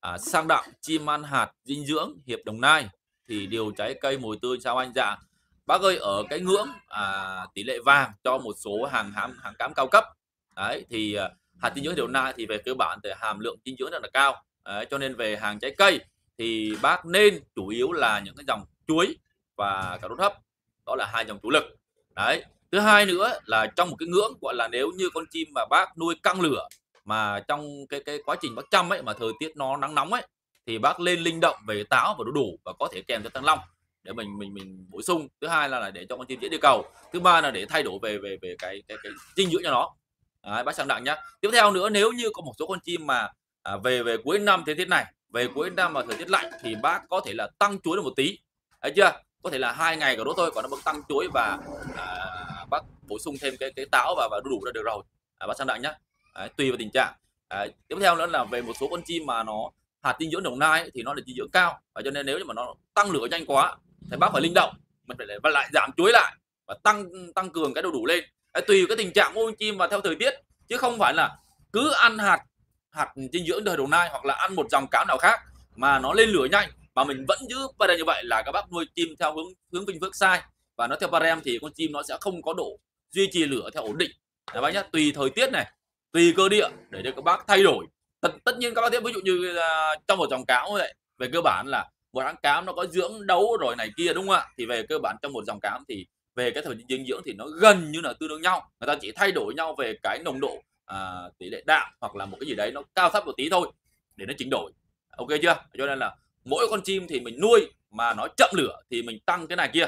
à, sang đặng chim ăn hạt dinh dưỡng hiệp đồng nai thì điều trái cây mùi tươi sao anh? Dạ bác ơi ở cái ngưỡng à, tỷ lệ vàng cho một số hàng hàng hàng cám cao cấp. Đấy thì à, hạt dinh dưỡng điều nai thì về cơ bản thì hàm lượng dinh dưỡng rất là cao. Đấy, cho nên về hàng trái cây thì bác nên chủ yếu là những cái dòng chuối và cà rốt hấp. Đó là hai dòng chủ lực. Đấy thứ hai nữa là trong một cái ngưỡng gọi là nếu như con chim mà bác nuôi căng lửa mà trong cái cái quá trình bác chăm ấy mà thời tiết nó nắng nóng ấy thì bác lên linh động về táo và đu đủ và có thể kèm cho tăng long để mình mình mình bổ sung. Thứ hai là, là để cho con chim dễ đi cầu. Thứ ba là để thay đổi về về về cái cái cái dinh dưỡng cho nó. Đấy, bác sang đặng nhá. Tiếp theo nữa nếu như có một số con chim mà à, về về cuối năm thế tiết này về cuối năm mà thời tiết lạnh thì bác có thể là tăng chuối được một tí. Thấy chưa? Có thể là hai ngày cả đó thôi còn nó bác tăng chuối và à, bác bổ sung thêm cái cái táo và và đu đủ là được rồi. À, bác sang đặng nhá. Đấy, tùy vào tình trạng. Đấy, tiếp theo nữa là về một số con chim mà nó hạt dinh dưỡng đồng nai ấy, thì nó là dinh dưỡng cao. Và cho nên nếu như mà nó tăng lửa nhanh quá thì bác phải linh động mình phải lại, lại giảm chuối lại và tăng tăng cường cái đu đủ lên. Đấy, tùy cái tình trạng của con chim và theo thời tiết chứ không phải là cứ ăn hạt hạt dinh dưỡng đời đồng nai hoặc là ăn một dòng cám nào khác mà nó lên lửa nhanh. Mà mình vẫn giữ đây như vậy là các bác nuôi chim theo hướng hướng vinh phước sai. Và nó theo barem thì con chim nó sẽ không có độ duy trì lửa theo ổn định. Các bác nhé tùy thời tiết này tùy cơ địa để cho các bác thay đổi. Tất, tất nhiên các bác thấy ví dụ như uh, trong một dòng cáo vậy về cơ bản là một hãng cám nó có dưỡng đấu rồi này kia đúng không ạ? Thì về cơ bản trong một dòng cám thì về cái thời dinh dưỡng thì nó gần như là tương đương nhau. Người ta chỉ thay đổi nhau về cái nồng độ à, tỷ lệ đạm hoặc là một cái gì đấy nó cao thấp một tí thôi để nó chỉnh đổi. Ok chưa? Cho nên là mỗi con chim thì mình nuôi mà nó chậm lửa thì mình tăng cái này kia.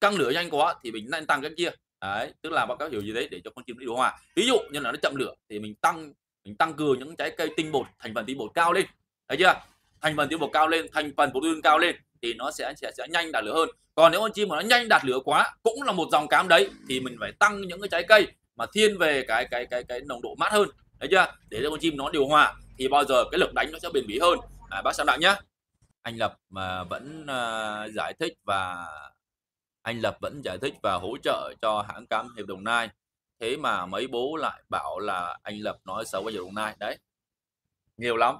Căng lửa nhanh quá thì mình nên tăng cái kia đấy tức là báo cáo hiểu gì đấy để cho con chim nó điều hòa ví dụ như là nó chậm lửa thì mình tăng mình tăng cường những trái cây tinh bột thành phần tinh bột cao lên. Thấy chưa? Thành phần tinh bột cao lên thành phần protein cao lên thì nó sẽ sẽ sẽ nhanh đạt lửa hơn. Còn nếu con chim mà nó nhanh đạt lửa quá cũng là một dòng cám đấy thì mình phải tăng những cái trái cây mà thiên về cái cái cái cái nồng độ mát hơn. Thấy chưa? Để cho con chim nó điều hòa thì bao giờ cái lực đánh nó sẽ bền bỉ hơn. À, bác xem lại nhá. Anh lập mà vẫn uh, giải thích và anh lập vẫn giải thích và hỗ trợ cho hãng cam hiệp đồng nai. Thế mà mấy bố lại bảo là anh lập nói xấu với đồng nai. Đấy. Nhiều lắm.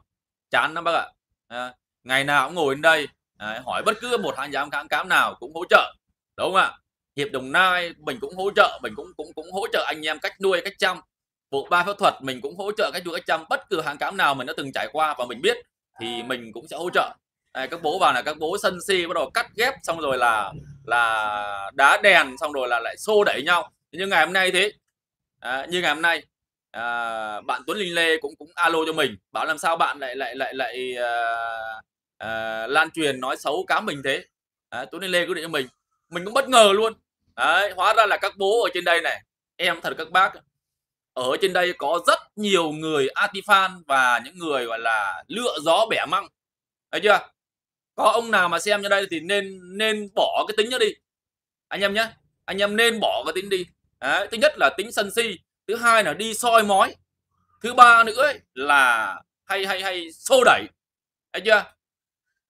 Chán lắm bác ạ. À, ngày nào cũng ngồi đến đây à, hỏi bất cứ một hãng giám hãng cám nào cũng hỗ trợ. Đúng không ạ? Hiệp đồng nai mình cũng hỗ trợ mình cũng cũng cũng hỗ trợ anh em cách nuôi cách chăm. Bộ ba phẫu thuật mình cũng hỗ trợ cách nuôi cách chăm. Bất cứ hãng cám nào mình đã từng trải qua và mình biết thì mình cũng sẽ hỗ trợ. Đây, các bố vào là các bố sân si bắt đầu cắt ghép xong rồi là là đá đèn xong rồi là lại xô đẩy nhau. Nhưng ngày hôm nay thế à, như ngày hôm nay à, bạn Tuấn Linh Lê cũng cũng alo cho mình bảo làm sao bạn lại lại lại lại à, à, lan truyền nói xấu cá mình thế. À, Tuấn Linh Lê cứ để cho mình. Mình cũng bất ngờ luôn. Đấy, hóa ra là các bố ở trên đây này em thật các bác ở trên đây có rất nhiều người Atifan và những người gọi là lựa gió bẻ măng. Thấy chưa? Có ông nào mà xem như đây thì nên nên bỏ cái tính đó đi. Anh em nhé anh em nên bỏ cái tính đi. Đấy, thứ nhất là tính sân si thứ hai là đi soi mói thứ ba nữa ấy, là hay hay hay xô đẩy. Anh chưa?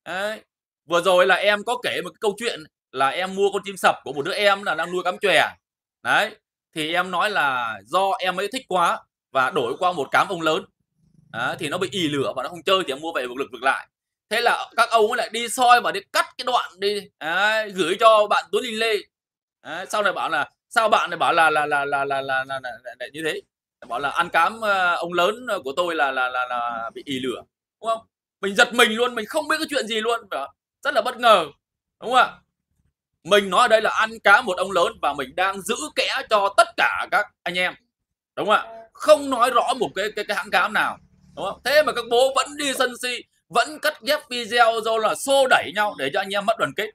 Đấy. vừa rồi là em có kể một cái câu chuyện là em mua con chim sập của một đứa em là đang nuôi cám chòe đấy thì em nói là do em ấy thích quá và đổi qua một cám ông lớn. Đấy, thì nó bị ì lửa và nó không chơi thì em mua về vực lực vực lại thế là các ông ấy lại đi soi và đi cắt cái đoạn đi đấy, gửi cho bạn Tuấn Linh Lê đấy, sau này bảo là sao bạn lại bảo là là là là là là, là, là, là như thế bảo là ăn cám ông lớn của tôi là là là, là bị ì lửa đúng không mình giật mình luôn mình không biết cái chuyện gì luôn rất là bất ngờ đúng không ạ mình nói ở đây là ăn cá một ông lớn và mình đang giữ kẽ cho tất cả các anh em đúng không ạ không nói rõ một cái cái, cái hãng cám nào đúng không thế mà các bố vẫn đi sân si vẫn cắt ghép video do là xô đẩy nhau để cho anh em mất đoàn kết.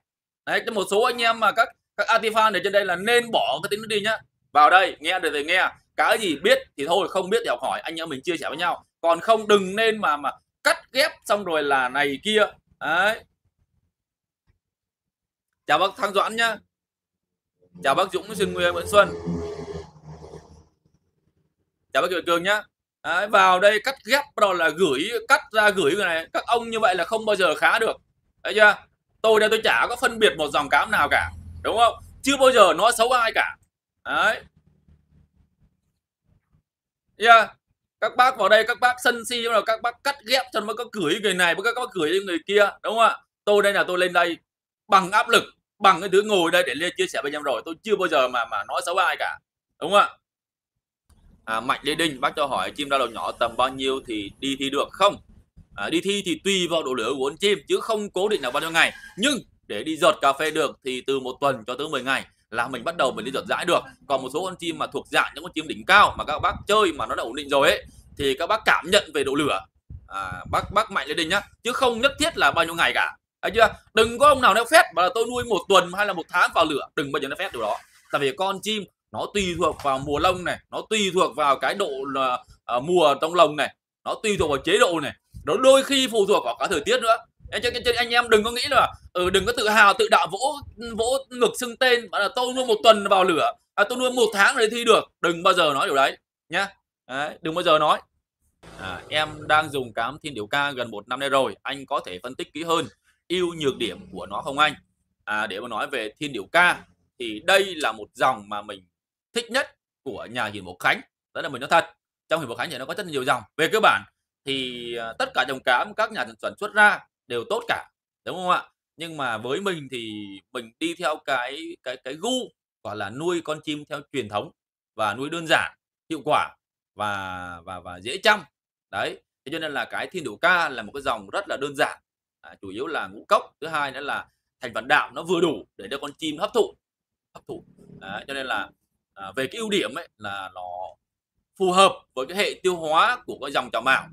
Đấy cho một số anh em mà các các artifan ở trên đây là nên bỏ cái tính nó đi nhá. Vào đây, nghe được thì nghe. Cái gì biết thì thôi, không biết thì học hỏi. Anh em mình chia sẻ với nhau. Còn không đừng nên mà mà cắt ghép xong rồi là này kia. Đấy. Chào bác Thăng Doãn nhá. Chào bác Dũng, Xuân Nguyên, Nguyễn Xuân. Chào bác Kiều Cường nhá. Đấy, vào đây cắt ghép rồi là gửi cắt ra gửi người này. Các ông như vậy là không bao giờ khá được. Thấy chưa? Tôi đây tôi chả có phân biệt một dòng cám nào cả đúng không? Chưa bao giờ nói xấu ai cả. Đấy. Yeah. các bác vào đây các bác sân si là các bác cắt ghép cho nó có gửi người này với các bác gửi người kia đúng không ạ? Tôi đây là tôi lên đây bằng áp lực bằng cái thứ ngồi đây để lên chia sẻ với em rồi. Tôi chưa bao giờ mà mà nói xấu ai cả đúng không ạ? À, mạnh lê đinh bác cho hỏi chim ra đầu nhỏ tầm bao nhiêu thì đi thi được không? À, đi thi thì tùy vào độ lửa của con chim chứ không cố định là bao nhiêu ngày. Nhưng để đi giọt cà phê được thì từ một tuần cho tới 10 ngày là mình bắt đầu mình đi giọt rãi được. Còn một số con chim mà thuộc dạng những con chim đỉnh cao mà các bác chơi mà nó đã ổn định rồi ấy thì các bác cảm nhận về độ lửa. À, bác bác mạnh lên đình nhá chứ không nhất thiết là bao nhiêu ngày cả. Thấy chưa? Đừng có ông nào nêu phép mà là tôi nuôi một tuần hay là một tháng vào lửa. Đừng bao giờ nó phép điều đó. Tại vì con chim nó tùy thuộc vào mùa lông này nó tùy thuộc vào cái độ là uh, mùa trong lồng này nó tùy thuộc vào chế độ này. Nó đôi khi phụ thuộc vào cả thời tiết nữa. Anh, anh, anh em đừng có nghĩ là ừ, đừng có tự hào tự đạo vỗ vỗ ngực xưng tên bảo là tôi nuôi một tuần vào lửa à, tôi nuôi một tháng để thi được. Đừng bao giờ nói điều đấy nhá. Đấy, đừng bao giờ nói. À, em đang dùng cám thiên điều ca gần một năm nay rồi anh có thể phân tích kỹ hơn ưu nhược điểm của nó không anh? À, để mà nói về thiên điều ca thì đây là một dòng mà mình thích nhất của nhà hiền mộc khánh đó là mình nói thật. Trong hiền mộc khánh thì nó có rất nhiều dòng. Về cơ bản thì ờ, tất cả dòng cám các nhà sản xuất ra đều tốt cả đúng không ạ? Nhưng mà với mình thì mình đi theo cái cái cái gu gọi là nuôi con chim theo truyền thống và nuôi đơn giản hiệu quả và và và dễ chăm. Đấy thế cho nên là cái thiên đủ ca là một cái dòng rất là đơn giản. À, chủ yếu là ngũ cốc thứ hai nữa là thành phần đạm nó vừa đủ để cho con chim hấp thụ hấp thụ. À, cho nên là à, về cái ưu điểm ấy là nó phù hợp với cái hệ tiêu hóa của cái dòng trào mào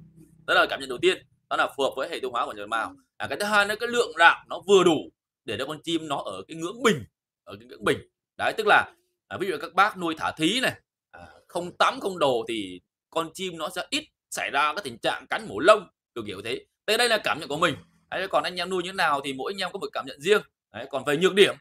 đó là cảm nhận đầu tiên đó là phù hợp với hệ tiêu hóa của trào mào à, cái thứ hai là cái lượng đạm nó vừa đủ để cho con chim nó ở cái ngưỡng bình ở cái ngưỡng bình. Đấy tức là à, ví dụ các bác nuôi thả thí này à, không tắm không đồ thì con chim nó sẽ ít xảy ra cái tình trạng cắn mổ lông kiểu kiểu thế. Đây đây là cảm nhận của mình. Đấy, còn anh em nuôi như thế nào thì mỗi anh em có một cảm nhận riêng. Đấy, còn về nhược điểm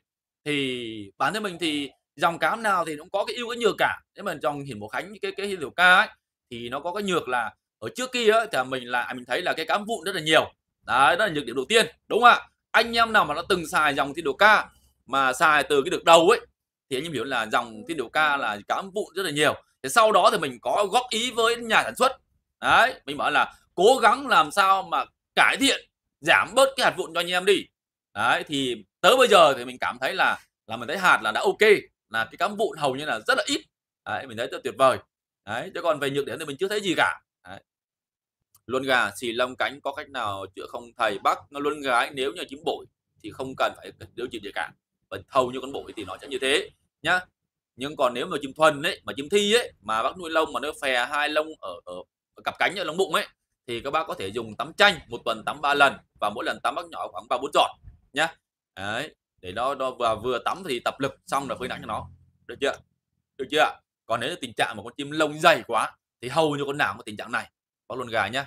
thì bản thân mình thì dòng cám nào thì cũng có cái ưu cái nhược cả. Thế mà dòng hiển mộc khánh cái cái liều ca ấy thì nó có cái nhược là ở trước kia ấy, thì mình là mình thấy là cái cám vụn rất là nhiều. Đấy đó là nhược điểm đầu tiên đúng không ạ? Anh em nào mà nó từng xài dòng thiên điều ca mà xài từ cái được đầu ấy thì anh em hiểu là dòng thiên điều ca là cám vụn rất là nhiều. Thì sau đó thì mình có góp ý với nhà sản xuất. Đấy mình bảo là cố gắng làm sao mà cải thiện giảm bớt cái hạt vụn cho anh em đi. Đấy thì tới bây giờ thì mình cảm thấy là là mình thấy hạt là đã ok là cái cám vụn hầu như là rất là ít. Đấy mình thấy rất tuyệt vời. Đấy chứ còn về nhược điểm thì mình chưa thấy gì cả. Đấy. luân gà xì lông cánh có cách nào chữa không thầy bắc luân gái nếu như chín bội thì không cần phải điều trị gì cả. Và hầu như con bội thì nó sẽ như thế nhá. Nhưng còn nếu mà chim thuần ấy mà chim thi ấy mà bác nuôi lông mà nó phè hai lông ở ở, ở cặp cánh ở lông bụng ấy thì các bác có thể dùng tắm chanh một tuần tắm ba lần và mỗi lần tắm bác nhỏ khoảng ba bốn giọt nhá. Đấy để nó, nó vừa vừa tắm thì tập lực xong là phơi nắng cho nó. Được chưa? Được chưa? Còn nếu tình trạng mà con chim lông dày quá thì hầu như con nào có tình trạng này. Bác luôn gà nhá.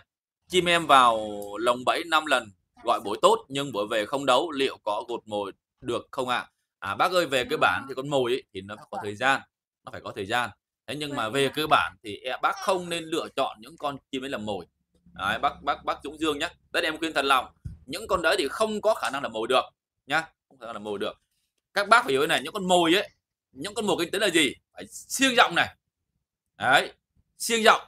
Chim em vào lồng bẫy 5 lần gọi bổi tốt nhưng bổi về không đấu liệu có gột mồi được không ạ? À? à bác ơi về cơ bản thì con mồi ấy, thì nó phải có thời gian nó phải có thời gian. Thế nhưng mà về cơ bản thì bác không nên lựa chọn những con chim ấy làm mồi. Đấy, bác bác bác Dũng Dương nhé tất em khuyên thật lòng những con đấy thì không có khả năng là mồi được nhá không thể là mồi được. Các bác phải hiểu này những con mồi ấy những con mồi kinh tế là gì? Phải siêng rộng này. Đấy siêng rộng.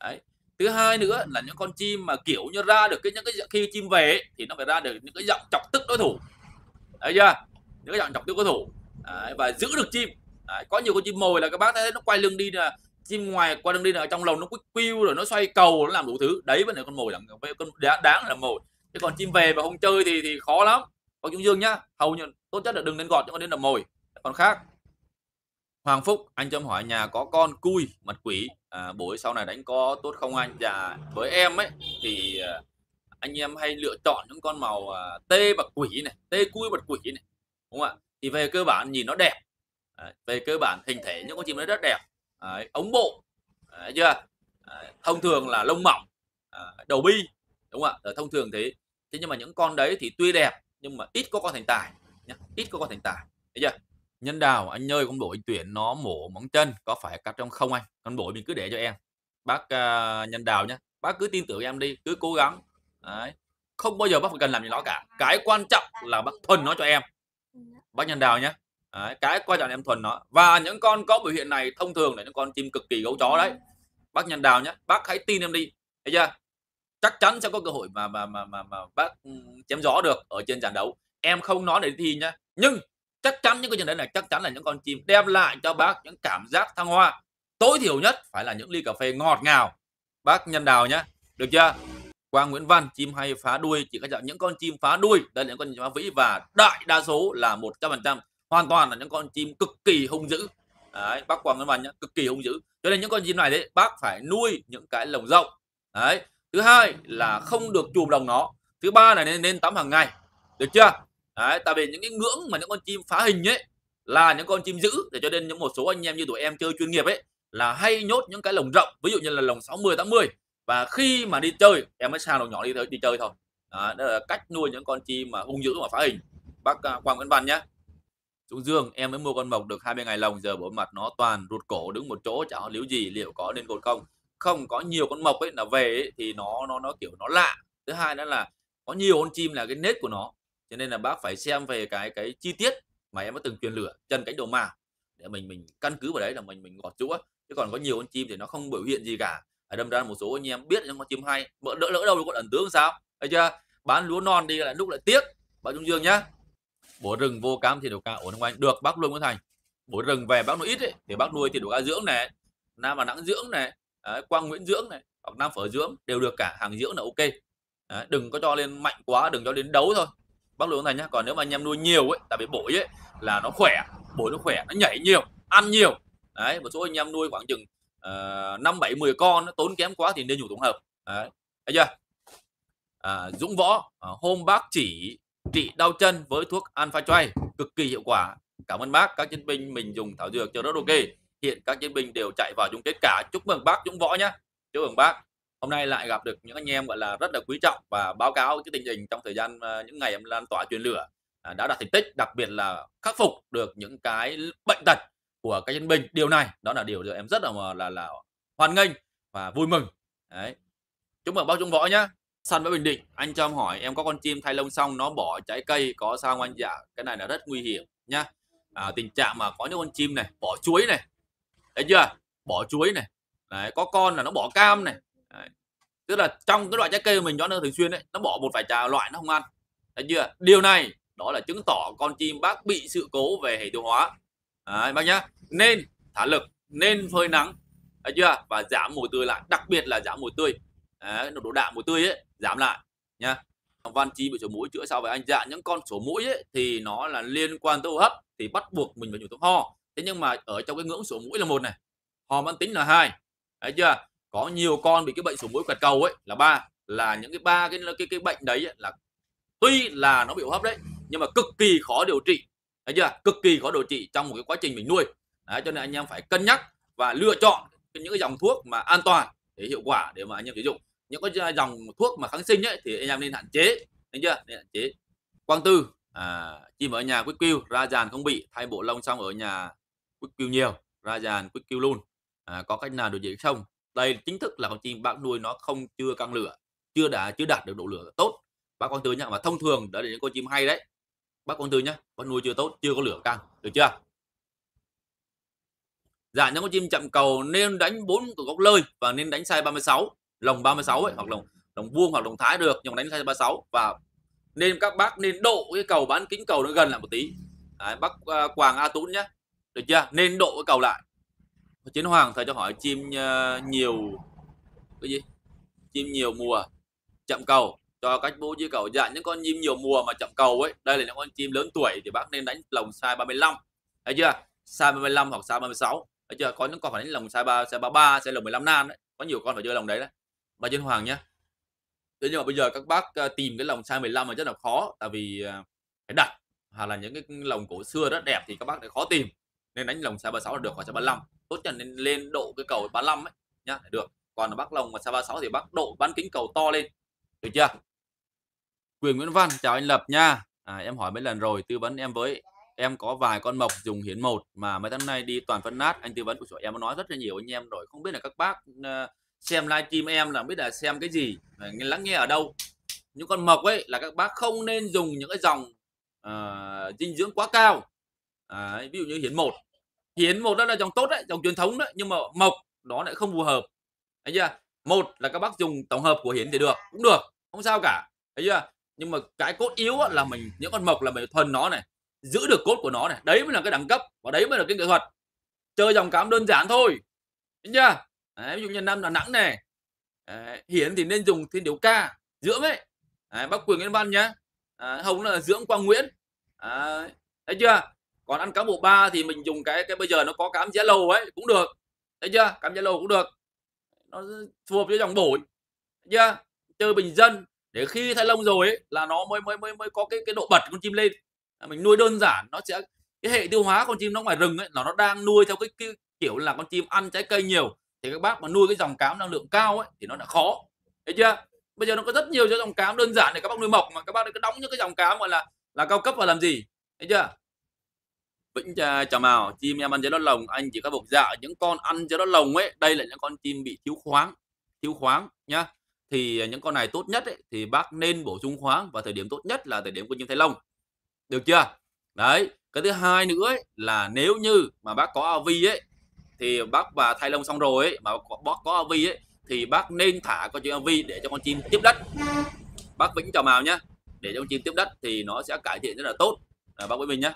Đấy. Thứ hai nữa là những con chim mà kiểu như ra được cái những cái khi chim về ấy, thì nó phải ra được những cái giọng chọc tức đối thủ. Đấy chưa? Những cái giọng chọc tức đối thủ. Đấy, và giữ được chim. Đấy, có nhiều con chim mồi là các bác thấy nó quay lưng đi là chim ngoài quay lưng đi là trong lồng nó quýu rồi nó xoay cầu nó làm đủ thứ. Đấy vẫn là con mồi là con đáng, đáng là mồi. Chứ còn chim về mà không chơi thì thì khó lắm có chúng dương nhá. Hầu như tốt nhất là đừng nên gọt nhưng mà nên là mồi. Còn khác. Hoàng Phúc anh cho em hỏi nhà có con cui mật quỷ. À, buổi sau này đánh có tốt không anh? Dạ với em ấy thì à, anh em hay lựa chọn những con màu à, tê bạc quỷ này tê cui bạc quỷ này đúng không ạ? Thì về cơ bản nhìn nó đẹp. À, về cơ bản hình thể những con chim nó rất đẹp. À, ống bộ à, chưa? À, thông thường là lông mỏng à, đầu bi đúng không ạ? Thông thường thế. Thế nhưng mà những con đấy thì tuy đẹp nhưng mà ít có con thành tài nhá ít có con thành tài. Thấy chưa? Nhân đào anh nhơi con đội tuyển nó mổ móng chân có phải cắt trong không anh? Con đội mình cứ để cho em. Bác uh, nhân đào nhé bác cứ tin tưởng em đi cứ cố gắng. Đấy. Không bao giờ bác phải cần làm gì nó cả. Cái quan trọng là bác thuần nó cho em. Bác nhân đào nhé đấy, cái quan trọng là em thuần nó. Và những con có biểu hiện này thông thường là những con chim cực kỳ gấu chó đấy. Bác nhân đào nhé bác hãy tin em đi. Thấy chưa? Chắc chắn sẽ có cơ hội mà mà mà mà, mà bác ừ, chém gió được ở trên trận đấu. Em không nói để thi nhá nhưng chắc chắn những cái trận đấu này chắc chắn là những con chim đem lại cho bác những cảm giác thăng hoa. Tối thiểu nhất phải là những ly cà phê ngọt ngào. Bác nhân đào nhá được chưa? Quang Nguyễn Văn chim hay phá đuôi. Chỉ có những con chim phá đuôi đây là những con chim phá vĩ và đại đa số là 100% hoàn toàn là những con chim cực kỳ hung dữ. Đấy, bác Quang Nguyễn Văn nhá cực kỳ hung dữ. Cho nên những con chim này đấy bác phải nuôi những cái lồng rộng. Đấy thứ hai là không được chùm đồng nó. Thứ ba là nên nên tắm hàng ngày. Được chưa? Đấy tại vì những cái ngưỡng mà những con chim phá hình ấy là những con chim giữ để cho nên những một số anh em như tụi em chơi chuyên nghiệp ấy là hay nhốt những cái lồng rộng ví dụ như là lồng 60 80 và khi mà đi chơi em mới sao lồng nhỏ đi thôi đi chơi thôi. Đó, đó là cách nuôi những con chim mà hung dữ mà phá hình. Bác à, Quang Nguyễn Văn nhé Trung Dương em mới mua con mộc được 20 ngày lồng giờ bộ mặt nó toàn rụt cổ đứng một chỗ chả líu gì liệu có nên cột không không có nhiều con mộc ấy là về ấy, thì nó nó nó kiểu nó lạ. Thứ hai nữa là có nhiều con chim là cái nết của nó cho nên là bác phải xem về cái cái chi tiết mà em đã từng truyền lửa chân cánh đầu mà để mình mình căn cứ vào đấy là mình mình gọt chúa chứ còn có nhiều con chim thì nó không biểu hiện gì cả. Đâm ra một số anh em biết những con chim hay mỡ đỡ lỡ đâu có ẩn tướng sao? Thấy chưa? Bán lúa non đi lại lúc lại tiếc. Bác trung dương nhá. Bổ rừng vô cam thì đồ ca ổn không anh? Được bác luôn có thành. Bổ rừng về bác nuôi ít ấy, thì bác nuôi thì đủ ca dưỡng này nam mà nắng dưỡng này đấy, quang nguyễn dưỡng này hoặc nam phở dưỡng đều được cả hàng dưỡng là ok. Đấy, đừng có cho lên mạnh quá đừng cho đến đấu thôi. Bác Lưu thành nhá còn nếu mà anh em nuôi nhiều ấy tại vì bổi ấy là nó khỏe bổi nó khỏe nó nhảy nhiều ăn nhiều. Đấy một số anh em nuôi khoảng chừng ờ, năm bảy mười con nó tốn kém quá thì nên dùng tổng hợp. Đấy thấy chưa? À, Dũng Võ à, hôm bác chỉ trị đau chân với thuốc Alpha choay cực kỳ hiệu quả. Cảm ơn bác các chiến binh mình dùng thảo dược cho rất ok hiện các chiến binh đều chạy vào chung kết cả. Chúc mừng bác Dũng Võ nhé chúc mừng bác. Hôm nay lại gặp được những anh em gọi là rất là quý trọng và báo cáo cái tình hình trong thời gian ờ, những ngày em lan tỏa truyền lửa à, đã đạt thành tích đặc biệt là khắc phục được những cái bệnh tật của các chiến binh. Điều này đó là điều được em rất là là là hoan nghênh và vui mừng. Đấy. Chúc mừng bác Dũng Võ nhé săn với Bình Định anh cho em hỏi em có con chim thay lông xong nó bỏ trái cây có sao không anh? Dạ cái này là rất nguy hiểm nhá. À, tình trạng mà có những con chim này bỏ chuối này thấy chưa? Bỏ chuối này đấy, có con là nó bỏ cam này đấy. tức là trong cái loại trái cây mình cho nó thường xuyên đấy nó bỏ một vài trà loại nó không ăn. Thấy chưa? Điều này đó là chứng tỏ con chim bác bị sự cố về hệ tiêu hóa. Đấy, bác nhá. Nên thả lực nên phơi nắng thấy chưa? Và giảm mùi tươi lại đặc biệt là giảm mùi tươi. Đấy, độ đạm mùi tươi ấy giảm lại nha van chi bị sổ mũi chữa sao vậy anh dạ những con sổ mũi ấy, thì nó là liên quan tới hô hấp thì bắt buộc mình phải dùng thuốc ho thế nhưng mà ở trong cái ngưỡng sổ mũi là một này hòm mãn tính là hai thấy chưa? Có nhiều con bị cái bệnh sổ mũi quẹt cầu ấy là ba là những cái ba cái cái cái bệnh đấy ấy, là tuy là nó bị hô hấp đấy nhưng mà cực kỳ khó điều trị thấy chưa? Cực kỳ khó điều trị trong một cái quá trình mình nuôi. Đấy, cho nên anh em phải cân nhắc và lựa chọn những cái dòng thuốc mà an toàn để hiệu quả để mà anh em sử dụng. Những cái dòng thuốc mà kháng sinh ấy thì anh em nên hạn chế thấy chưa? Nên hạn chế. Quang tư à, chim ở nhà quýt kêu ra dàn không bị thay bộ lông xong ở nhà quýt kêu nhiều ra dàn quýt kêu luôn. À, có cách nào điều trị không? Đây chính thức là con chim bác nuôi nó không chưa căng lửa chưa đã chưa đạt được độ lửa tốt. Bác con tư nhá mà thông thường đó là những con chim hay đấy. Bác con tư nhá con nuôi chưa tốt chưa có lửa căng được chưa? Dạ những con chim chậm cầu nên đánh bốn từ góc lơi và nên đánh sai 36 lồng 36 ấy hoặc lồng lồng vuông hoặc lồng thái được nhưng đánh sai 36 và nên các bác nên độ cái cầu bán kính cầu nó gần lại một tí. Đấy, bác uh, Quảng A Tún nhé được chưa? Nên độ cái cầu lại. Chiến hoàng thầy cho hỏi chim ờ, nhiều cái gì? Chim nhiều mùa, chậm cầu. Cho cách bố trí cầu dạng những con chim nhiều mùa mà chậm cầu ấy, đây là những con chim lớn tuổi thì bác nên đánh lồng size 35 thấy chưa? Size 35 hoặc size 36 thấy chưa? Có những con phải đánh lồng size 3 size 33 size lồng 15 nan đấy. Có nhiều con phải chơi lồng đấy đấy. Bà chiến Hoàng nhé thế nhưng mà bây giờ các bác ờ, tìm cái lồng size 15 là rất là khó, tại vì ờ, phải đặt. Hoặc là những cái lồng cổ xưa rất đẹp thì các bác lại khó tìm nên đánh lồng size 36 là được hoặc size 35 tốt nhất nên lên độ cái cầu 35 ấy nhá được. Còn là bác lồng và size 36 thì bác độ bán kính cầu to lên được chưa? Quyền Nguyễn Văn chào anh Lập nha. À, em hỏi mấy lần rồi tư vấn em với em có vài con mộc dùng hiến một mà mấy tháng nay đi toàn phân nát. Anh tư vấn của em nói rất là nhiều anh em rồi không biết là các bác ờ, xem livestream em là biết là xem cái gì ờ, nghe lắng nghe ở đâu. Những con mộc ấy là các bác không nên dùng những cái dòng uh, dinh dưỡng quá cao. À, ví dụ như hiến một hiến một đó là dòng tốt đấy dòng truyền thống đấy nhưng mà mộc đó lại không phù hợp. Thấy chưa? Một là các bác dùng tổng hợp của hiển thì được cũng được không sao cả. Thấy chưa? Nhưng mà cái cốt yếu là mình những con mộc là mình thuần nó này giữ được cốt của nó này đấy mới là cái đẳng cấp và đấy mới là cái nghệ thuật. Chơi dòng cám đơn giản thôi thấy chưa? Đấy, ví dụ như năm là nắng này. Đấy, hiển thì nên dùng thiên điều ca dưỡng ấy. Đấy, bác quyền yên văn nhá. À, hồng là dưỡng quang nguyễn. À, thấy chưa? Còn ăn cá bộ ba thì mình dùng cái cái bây giờ nó có cám yellow ấy cũng được. Thấy chưa? Cám yellow cũng được. Nó phù hợp với dòng bổi thấy chưa? Chơi bình dân để khi thay lông rồi ấy là nó mới mới mới mới có cái cái độ bật con chim lên. À, mình nuôi đơn giản nó sẽ cái hệ tiêu hóa con chim nó ngoài rừng ấy là nó đang nuôi theo cái, cái kiểu là con chim ăn trái cây nhiều. Thì các bác mà nuôi cái dòng cám năng lượng cao ấy thì nó đã khó. Thấy chưa? Bây giờ nó có rất nhiều cái dòng cám đơn giản để các bác nuôi mộc mà các bác cứ đóng những cái dòng cám gọi là là cao cấp vào làm gì? Thấy chưa? Vĩnh chào mào chim em ăn chế đốt lồng anh chỉ có bộc dạ. Những con ăn chế đốt lồng ấy đây là những con chim bị thiếu khoáng thiếu khoáng nhá. Thì à, những con này tốt nhất ấy, thì bác nên bổ sung khoáng và thời điểm tốt nhất là thời điểm của chim thay lông được chưa? Đấy cái thứ hai nữa ấy, là nếu như mà bác có AV ấy thì bác và thay lông xong rồi ấy mà bác có AV ấy thì bác nên thả con chim AV để cho con chim tiếp đất. Bác Vĩnh chào mào nhá. Để cho con chim tiếp đất thì nó sẽ cải thiện rất là tốt. À, bác với mình nhé